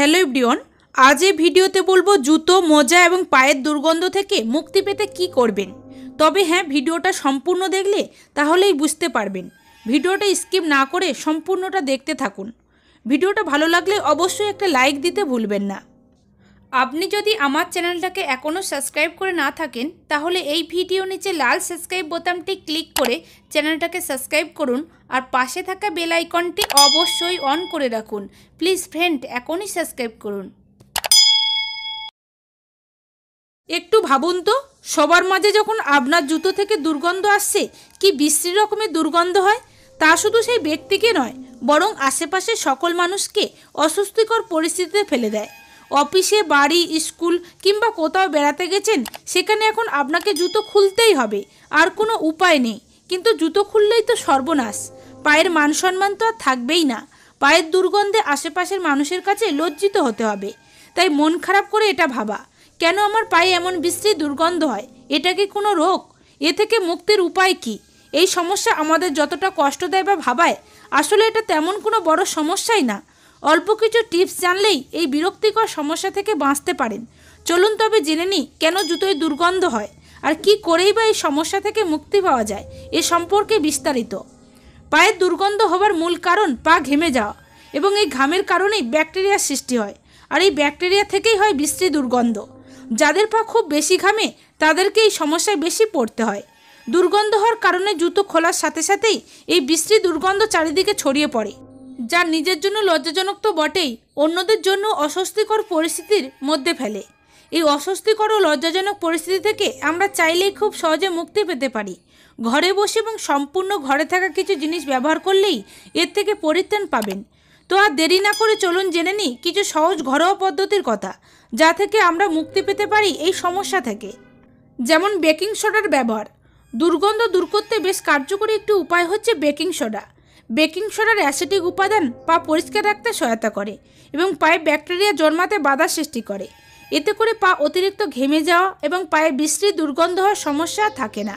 Hello ইব্রিয়ন আজ এই ভিডিওতে বলব জুতো, মোজা এবং পায়ের দুর্গন্ধ থেকে মুক্তি পেতে কি করবেন? তবে হ্যাঁ ভিডিওটা সম্পূর্ণ দেখলে তাহলেই বুঝতে পারবেন। ভিডিওটা স্কিপ না করে সম্পূর্ণটা দেখতে থাকুন। ভিডিওটা ভালো লাগলে অবশ্যই একটা লাইক দিতে ভুলবেন না। আপনি যদি আমার চ্যানেলটাকে এখনও সাবস্ক্রাইব করে না থাকেন, তাহলে এই ভিডিও নিচে লাল সাবস্ক্রাইব বোতামটি ক্লিক করে চ্যানেলটাকে সাবস্ক্রাইব করুন আর পাশে থাকা বেল আইকনটি অবশ্যই অন করে রাখুন। প্লিজ ফ্রেন্ড, এখনই সাবস্ক্রাইব করুন। একটু ভাবুন তো, সবার মাঝে যখন আপনার জুতো থেকে দুর্গন্ধ আসছে, কি বিশ্রী রকমের দুর্গন্ধ হয়? তা শুধু সেই ব্যক্তিকে নয়, বরং আশেপাশে সকল মানুষকে অস্বস্তিকর পরিস্থিতিতে ফেলে দেয়। অফিসে, বাড়ি, স্কুল কিংবা কোথাও বেড়াতে গেছেন, সেখানে এখন আপনাকে জুতো খুলতেই হবে। আর কোনো উপায় নেই। কিন্তু জুতো খুললেই তো সর্বনাশ। পায়ের মান সম্মান তো আর থাকবেই না। পায়ের দুর্গন্ধে আশেপাশের মানুষের কাছে লজ্জিত হতে হবে। তাই মন খারাপ করে এটা ভাবা। কেন আমার পায়ে এমন বিশ্রী দুর্গন্ধ হয়? এটা কি কোনো রোগ? এ থেকে মুক্তির উপায় কি? এই সমস্যা আমাদের যতটা কষ্ট দেয় বা ভাবায়, আসলে এটা তেমন কোনো বড় সমস্যাই না। অল্প কিছু টিপস জানলেই এই বিরক্তিকর সমস্যা থেকে বাঁচতে পারেন। চলুন তবে জেনে নিই কেন জুতোয় দুর্গন্ধ হয় আর কি করেই বা এই সমস্যা থেকে মুক্তি পাওয়া যায়, এ সম্পর্কে বিস্তারিত। পায়ের দুর্গন্ধ হবার মূল কারণ পা ঘেমে যাওয়া এবং এই ঘামের কারণেই ব্যাকটেরিয়ার সৃষ্টি হয় আর এই ব্যাকটেরিয়া থেকেই হয় বিশ্রী দুর্গন্ধ। যাদের পা খুব বেশি ঘামে, তাদেরকে এই সমস্যায় বেশি পড়তে হয়। দুর্গন্ধ হওয়ার কারণে জুতো খোলার সাথে সাথেই এই বিশ্রী দুর্গন্ধ চারিদিকে ছড়িয়ে পড়ে। যা নিজের জন্য লজ্জাজনক তো বটেই, অন্যদের জন্য অস্বস্তিকর পরিস্থিতির মধ্যে ফেলে। এই অস্বস্তিকর ও লজ্জাজনক পরিস্থিতি থেকে আমরা চাইলেই খুব সহজে মুক্তি পেতে পারি। ঘরে বসে এবং সম্পূর্ণ ঘরে থাকা কিছু জিনিস ব্যবহার করলেই এর থেকে পরিত্রাণ পাবেন। তো আর দেরি না করে চলুন জেনে নিই কিছু সহজ ঘরোয়া পদ্ধতির কথা, যা থেকে আমরা মুক্তি পেতে পারি এই সমস্যা থেকে। যেমন বেকিং সোডার ব্যবহার। দুর্গন্ধ দূর করতে বেশ কার্যকরী একটি উপায় হচ্ছে বেকিং সোডা। বেকিং সোডার অ্যাসিডিক উপাদান পা পরিষ্কার রাখতে সহায়তা করে এবং পায়ে ব্যাকটেরিয়া জন্মাতে বাধা সৃষ্টি করে। এতে করে পা অতিরিক্ত ঘেমে যাওয়া এবং পায়ে বিশ্রী দুর্গন্ধ হওয়ার সমস্যা থাকে না।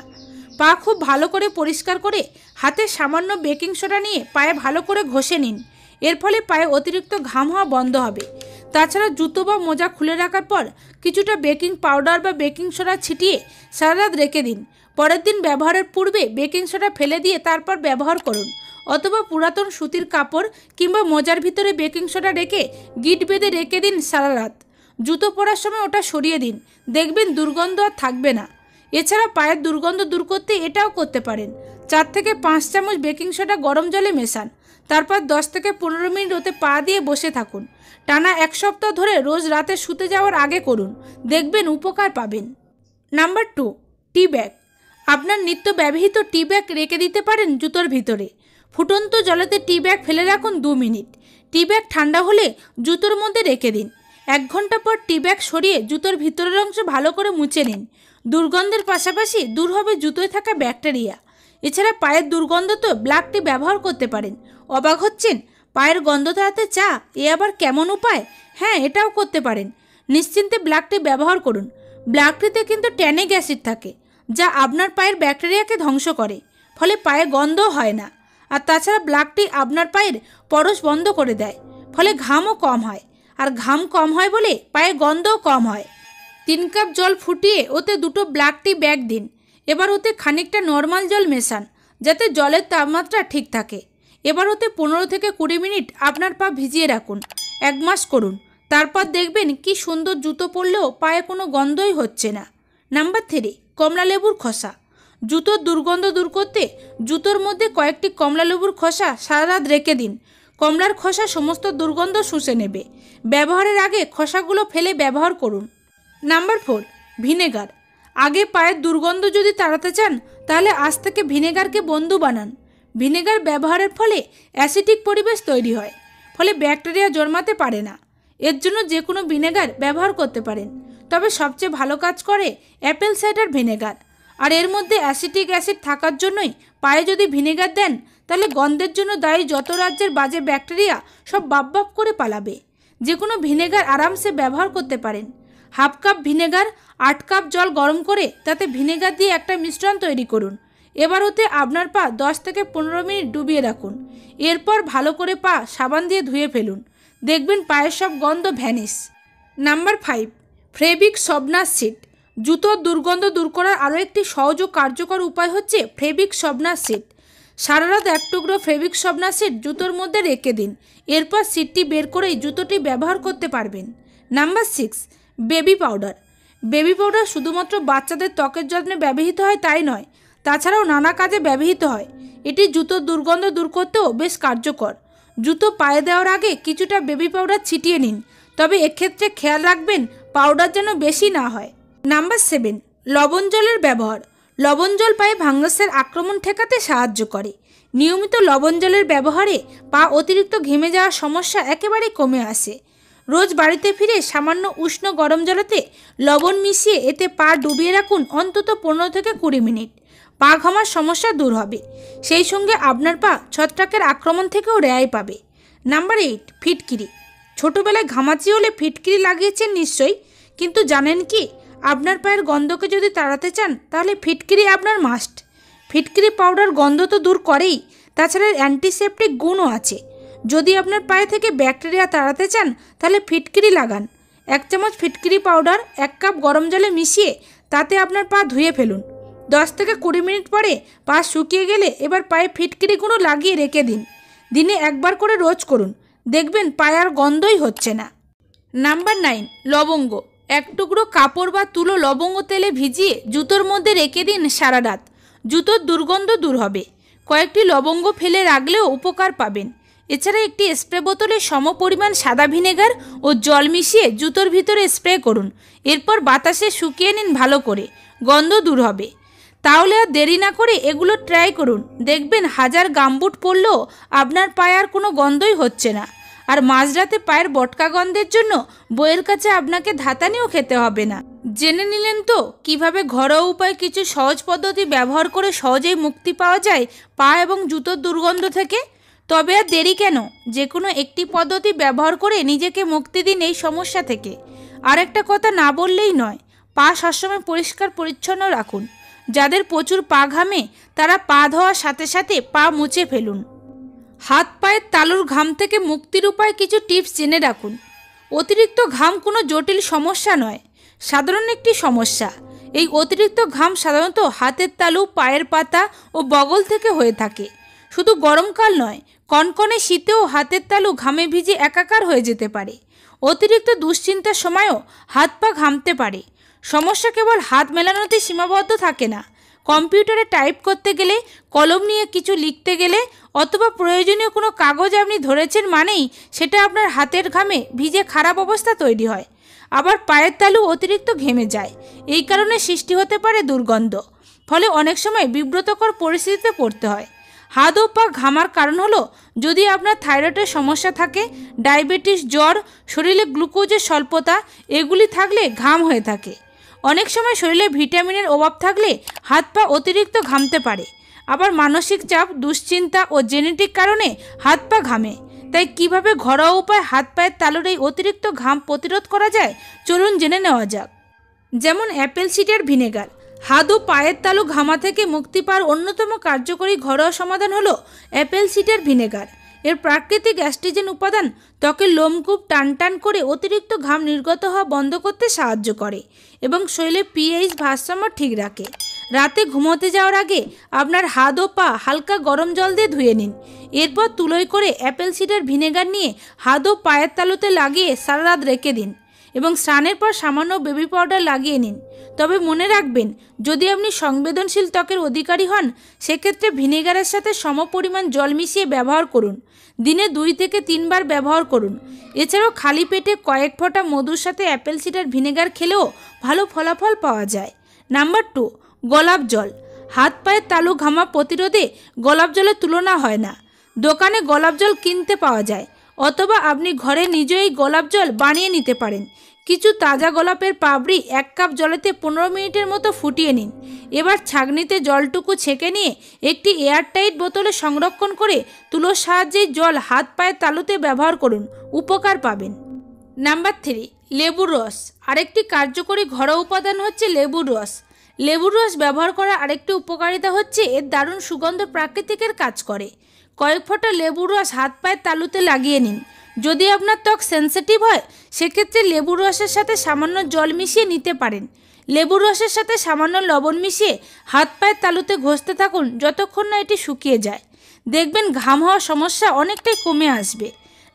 পা খুব ভালো করে পরিষ্কার করে হাতে সামান্য বেকিং সোডা নিয়ে পায়ে ভালো করে ঘষে নিন। এর ফলে পায়ে অতিরিক্ত ঘাম হওয়া বন্ধ হবে। তাছাড়া জুতো বা মোজা খুলে রাখার পর কিছুটা বেকিং পাউডার বা বেকিং সোডা ছিটিয়ে সারা রাত রেখে দিন। পরের দিন ব্যবহারের পূর্বে বেকিং সোডা ফেলে দিয়ে তারপর ব্যবহার করুন। অথবা পুরাতন সুতির কাপড় কিংবা মোজার ভিতরে বেকিং সোডা রেখে গিট বেঁধে রেখে দিন সারা রাত। জুতো পরার সময় ওটা সরিয়ে দিন। দেখবেন দুর্গন্ধ আর থাকবে না। এছাড়া পায়ের দুর্গন্ধ দূর করতে এটাও করতে পারেন। চার থেকে পাঁচ চামচ বেকিং সোডা গরম জলে মেশান। তারপর দশ থেকে পনেরো মিনিট ওতে পা দিয়ে বসে থাকুন। টানা এক সপ্তাহ ধরে রোজ রাতে শুতে যাওয়ার আগে করুন। দেখবেন উপকার পাবেন। Number two, tea bag. আপনার নিত্য ব্যবহৃত টি ব্যাগ রেখে দিতে পারেন জুতোর ভিতরে। ফুটন্ত জলেতে টি ব্যাগ ফেলে রাখুন দু মিনিট। টি ব্যাগ ঠান্ডা হলে জুতোর মধ্যে রেখে দিন। এক ঘণ্টা পর টি ব্যাগ সরিয়ে জুতোর ভিতরের অংশ ভালো করে মুছে নিন। দুর্গন্ধের পাশাপাশি দূর হবে জুতোয় থাকা ব্যাকটেরিয়া। এছাড়া পায়ের দুর্গন্ধ তো ব্ল্যাক টি ব্যবহার করতে পারেন। অবাক হচ্ছেন, পায়ের গন্ধ তাড়াতে চা, এ আবার কেমন উপায়? হ্যাঁ এটাও করতে পারেন। নিশ্চিন্তে ব্ল্যাক টি ব্যবহার করুন। ব্ল্যাক টিতে কিন্তু ট্যানিক অ্যাসিড থাকে, যা আপনার পায়ের ব্যাকটেরিয়াকে ধ্বংস করে, ফলে পায়ে গন্ধ হয় না। আর তাছাড়া ব্ল্যাক টি আপনার পায়ের পরশ বন্ধ করে দেয়, ফলে ঘামও কম হয়। আর ঘাম কম হয় বলে পায়ে গন্ধও কম হয়। তিন কাপ জল ফুটিয়ে ওতে দুটো ব্ল্যাক টি ব্যাগ দিন। এবার ওতে খানিকটা নর্মাল জল মেশান, যাতে জলের তাপমাত্রা ঠিক থাকে। এবার ওতে পনেরো থেকে কুড়ি মিনিট আপনার পা ভিজিয়ে রাখুন, এক মাস করুন। তারপর দেখবেন কি সুন্দর জুতো পরলেও পায়ে কোনো গন্ধই হচ্ছে না। নাম্বার থ্রি কমলা লেবুর খোসা। জুতোর দুর্গন্ধ দূর করতে জুতোর মধ্যে কয়েকটি কমলা লেবুর খোসা সারা রাত রেখে দিন। কমলার খোসা সমস্ত দুর্গন্ধ শুষে নেবে। ব্যবহারের আগে খোসাগুলো ফেলে ব্যবহার করুন। Number four, vinegar. আগে পায়ের দুর্গন্ধ যদি তাড়াতে চান, তাহলে আজ থেকে ভিনেগারকে বন্ধু বানান। ভিনেগার ব্যবহারের ফলে অ্যাসিডিক পরিবেশ তৈরি হয়, ফলে ব্যাকটেরিয়া জন্মাতে পারে না। এর জন্য যে কোনো ভিনেগার ব্যবহার করতে পারেন। তবে সবচেয়ে ভালো কাজ করে অ্যাপেল সাইডার ভিনেগার। আর এর মধ্যে অ্যাসিটিক অ্যাসিড থাকার জন্যই পায়ে যদি ভিনেগার দেন, তাহলে গন্ধের জন্য দায়ী যত রাজ্যের বাজে ব্যাকটেরিয়া সব বাপ বাপ করে পালাবে। যে কোনো ভিনেগার আরামসে ব্যবহার করতে পারেন। হাফ কাপ ভিনেগার, আট কাপ জল গরম করে তাতে ভিনেগার দিয়ে একটা মিশ্রণ তৈরি করুন। এবার ওতে আপনার পা দশ থেকে পনেরো মিনিট ডুবিয়ে রাখুন। এরপর ভালো করে পা সাবান দিয়ে ধুয়ে ফেলুন। দেখবেন পায়ের সব গন্ধ vanish number five fabric softener sheet জুতোর দুর্গন্ধ দূর করার আরও একটি সহজ ও কার্যকর উপায় হচ্ছে ফ্রেবিক সবনাস সিট সারা রাত এক টুকরো ফেব্রিক সবনা সিট জুতোর মধ্যে রেখে দিন। এরপর সিটটি বের করেই জুতোটি ব্যবহার করতে পারবেন। Number six, baby powder. Baby powder শুধুমাত্র বাচ্চাদের ত্বকের যত্নে ব্যবহৃত হয় তাই নয়, তাছাড়াও নানা কাজে ব্যবহৃত হয়। এটি জুতোর দুর্গন্ধ দূর করতেও বেশ কার্যকর। জুতো পায়ে দেওয়ার আগে কিছুটা বেবি পাউডার ছিটিয়ে নিন, তবে এক্ষেত্রে খেয়াল রাখবেন পাউডার যেন বেশি না হয়। নাম্বার সেভেন, লবণ জলের ব্যবহার। লবণ জল পায়ে ভাঙ্গাসের আক্রমণ ঠেকাতে সাহায্য করে। নিয়মিত লবণ জলের ব্যবহারে পা অতিরিক্ত ঘেমে যাওয়ার সমস্যা একেবারে কমে আসে। রোজ বাড়িতে ফিরে সামান্য উষ্ণ গরম জলেতে লবণ মিশিয়ে এতে পা ডুবিয়ে রাখুন অন্তত পনেরো থেকে কুড়ি মিনিট। পা ঘামার সমস্যা দূর হবে। সেই সঙ্গে আপনার পা ছত্রাকের আক্রমণ থেকেও রেহাই পাবে। নাম্বার এইট, ফিটকিরি। ছোটোবেলায় ঘামাচি হলে ফিটকিরি লাগিয়েছেন নিশ্চয়ই, কিন্তু জানেন কি? আপনার পায়ের গন্ধকে যদি তাড়াতে চান, তাহলে ফিটকিরি আপনার মাস্ট ফিটকিরি পাউডার গন্ধ তো দূর করেই, তাছাড়া অ্যান্টিসেপটিক গুণও আছে। যদি আপনার পায়ে থেকে ব্যাকটেরিয়া তাড়াতে চান, তাহলে ফিটকিরি লাগান। এক চামচ ফিটকিরি পাউডার এক কাপ গরম জলে মিশিয়ে, তাতে আপনার পা ধুয়ে ফেলুন। দশ থেকে কুড়ি মিনিট পরে পা শুকিয়ে গেলে এবার পায়ে ফিটকিরিগুলো লাগিয়ে রেখে দিন। দিনে একবার করে রোজ করুন। দেখবেন পায়ার গন্ধই হচ্ছে না। নাম্বার নাইন লবঙ্গ। এক টুকরো কাপড় বা তুলো লবঙ্গ তেলে ভিজিয়ে জুতোর মধ্যে রেখে দিন সারা রাত। জুতোর দুর্গন্ধ দূর হবে। কয়েকটি লবঙ্গ ফেলে রাখলেও উপকার পাবেন। এছাড়া একটি স্প্রে বোতলে সম পরিমাণ সাদা ভিনেগার ও জল মিশিয়ে জুতোর ভিতরে স্প্রে করুন। এরপর বাতাসে শুকিয়ে নিন ভালো করে। গন্ধ দূর হবে। তাহলে আর দেরি না করে এগুলো ট্রাই করুন। দেখবেন হাজার গামবুট পরলেও আপনার পায়ে আর কোনো গন্ধই হচ্ছে না। আর মাঝরাতে পায়ের বটকা গন্ধের জন্য বইয়ের কাছে আপনাকে ধাতানিও খেতে হবে না। জেনে নিলেন তো কীভাবে ঘরোয়া উপায় কিছু সহজ পদ্ধতি ব্যবহার করে সহজেই মুক্তি পাওয়া যায় পা এবং জুতোর দুর্গন্ধ থেকে? তবে আর দেরি কেন? যে কোনো একটি পদ্ধতি ব্যবহার করে নিজেকে মুক্তি দিন এই সমস্যা থেকে। আর একটা কথা না বললেই নয়, পা সবসময় পরিষ্কার পরিচ্ছন্ন রাখুন। যাদের প্রচুর পা ঘামে, তারা পা ধোয়ার সাথে সাথে পা মুছে ফেলুন। হাত পায়ের তালুর ঘাম থেকে মুক্তির উপায় কিছু টিপস জেনে রাখুন। অতিরিক্ত ঘাম কোনো জটিল সমস্যা নয়। সাধারণ একটি সমস্যা। এই অতিরিক্ত ঘাম সাধারণত হাতের তালু, পায়ের পাতা ও বগল থেকে হয়ে থাকে। শুধু গরমকাল নয়, কনকনে শীতেও হাতের তালু ঘামে ভিজে একাকার হয়ে যেতে পারে। অতিরিক্ত দুশ্চিন্তার সময়ও হাত পা ঘামতে পারে। সমস্যা কেবল হাত মেলানোতে সীমাবদ্ধ থাকে না। কম্পিউটারে টাইপ করতে গেলে, কলম নিয়ে কিছু লিখতে গেলে, অথবা প্রয়োজনীয় কোনো কাগজ আপনি ধরেছেন মানেই সেটা আপনার হাতের ঘামে ভিজে খারাপ অবস্থা তৈরি হয়। আবার পায়ের তালু অতিরিক্ত ঘেমে যায়। এই কারণে সৃষ্টি হতে পারে দুর্গন্ধ। ফলে অনেক সময় বিব্রতকর পরিস্থিতিতে পড়তে হয়। হাত ও পা ঘামার কারণ হলো, যদি আপনার থাইরয়েডের সমস্যা থাকে, ডায়াবেটিস, জ্বর, শরীরে গ্লুকোজের স্বল্পতা, এগুলি থাকলে ঘাম হয়ে থাকে। অনেক সময় শরীরে ভিটামিনের অভাব থাকলে হাত পা অতিরিক্ত ঘামতে পারে। আবার মানসিক চাপ, দুশ্চিন্তা ও জেনেটিক কারণে হাত পা ঘামে। তাই কীভাবে ঘরোয়া উপায় হাত পায়ের তালুর এই অতিরিক্ত ঘাম প্রতিরোধ করা যায়, চলুন জেনে নেওয়া যাক। যেমন অ্যাপেল সিডার ভিনেগার। হাত ও পায়ের তালু ঘামা থেকে মুক্তি পাওয়ার অন্যতম কার্যকরী ঘরোয়া সমাধান হলো অ্যাপেল সিডার ভিনেগার। এর প্রাকৃতিক অ্যাস্ট্রিজেন উপাদান ত্বকের লোমকূপ টান টান করে অতিরিক্ত ঘাম নির্গত হওয়া বন্ধ করতে সাহায্য করে এবং শরীরে পিএইচ ভারসাম্য ঠিক রাখে। রাতে ঘুমোতে যাওয়ার আগে আপনার হাত ও পা হালকা গরম জল দিয়ে ধুয়ে নিন। এরপর তুলোয় করে অ্যাপেল সিডার ভিনেগার নিয়ে হাত ও পায়ের তালুতে লাগিয়ে সারা রাত রেখে দিন। এবং স্নানের পর সামান্য বেবি পাউডার লাগিয়ে নিন। তবে মনে রাখবেন, যদি আপনি সংবেদনশীল ত্বকের অধিকারী হন, সেক্ষেত্রে ভিনেগারের সাথে সমপরিমাণ জল মিশিয়ে ব্যবহার করুন। দিনে দুই থেকে তিনবার ব্যবহার করুন। এছাড়াও খালি পেটে কয়েক ফোঁটা মধুর সাথে অ্যাপেল সিডার ভিনেগার খেলেও ভালো ফলাফল পাওয়া যায়। নাম্বার টু গোলাপ জল। হাত পায়ের তালু ঘামা প্রতিরোধে গোলাপ জলের তুলনা হয় না। দোকানে গোলাপ জল কিনতে পাওয়া যায়। অথবা আপনি ঘরে নিজেই গোলাপ জল বানিয়ে নিতে পারেন। কিছু তাজা গোলাপের পাবড়ি এক কাপ জলেতে পনেরো মিনিটের মতো ফুটিয়ে নিন। এবার ছাগনিতে জলটুকু ছেঁকে নিয়ে একটি এয়ারটাইট বোতলে সংরক্ষণ করে তুলোর সাহায্যে জল হাত পায়ের তালুতে ব্যবহার করুন। উপকার পাবেন। নাম্বার থ্রি, লেবুর রস। আরেকটি কার্যকরী ঘরোয়া উপাদান হচ্ছে লেবুর রস। লেবুর রস ব্যবহার করার আরেকটি উপকারিতা হচ্ছে এর দারুণ সুগন্ধ প্রাকৃতিকের কাজ করে। কয়েক ফোঁটা লেবুর রস হাত পায়ের তালুতে লাগিয়ে নিন। যদি আপনার ত্বক সেনসিটিভ হয়, সেক্ষেত্রে লেবুর রসের সাথে সামান্য জল মিশিয়ে নিতে পারেন। লেবুর রসের সাথে সামান্য লবণ মিশিয়ে হাত পায়ের তালুতে ঘষতে থাকুন যতক্ষণ না এটি শুকিয়ে যায়। দেখবেন ঘাম হওয়ার সমস্যা অনেকটাই কমে আসবে।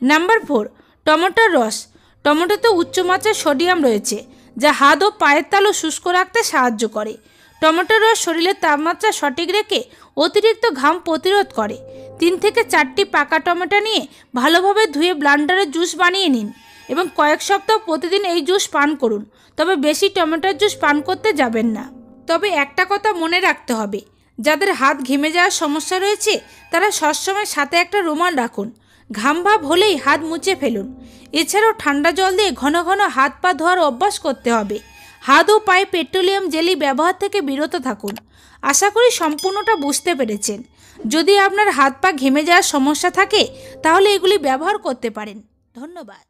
নাম্বার ফোর, টমেটোর রস। টমেটোতে উচ্চমাত্রার সোডিয়াম রয়েছে, যা হাত ও পায়ের তালু শুষ্ক রাখতে সাহায্য করে। টমেটোর রস শরীরের তাপমাত্রা সঠিক রেখে অতিরিক্ত ঘাম প্রতিরোধ করে। তিন থেকে চারটি পাকা টমেটো নিয়ে ভালোভাবে ধুয়ে ব্লান্ডারে জুস বানিয়ে নিন এবং কয়েক সপ্তাহ প্রতিদিন এই জুস পান করুন। তবে বেশি টমেটোর জুস পান করতে যাবেন না। তবে একটা কথা মনে রাখতে হবে, যাদের হাত ঘেমে যাওয়ার সমস্যা রয়েছে, তারা সবসময় সাথে একটা রুমাল রাখুন। ঘাম ভাব হলেই হাত মুছে ফেলুন। এছাড়াও ঠান্ডা জল দিয়ে ঘন ঘন হাত পা ধোয়ার অভ্যাস করতে হবে। হাত ও পায়ে পেট্রোলিয়াম জেলি ব্যবহার থেকে বিরত থাকুন। আশা করি সম্পূর্ণটা বুঝতে পেরেছেন। যদি আপনার হাত পা ঘেমে যাওয়ার সমস্যা থাকে তাহলে এগুলি ব্যবহার করতে পারেন। ধন্যবাদ।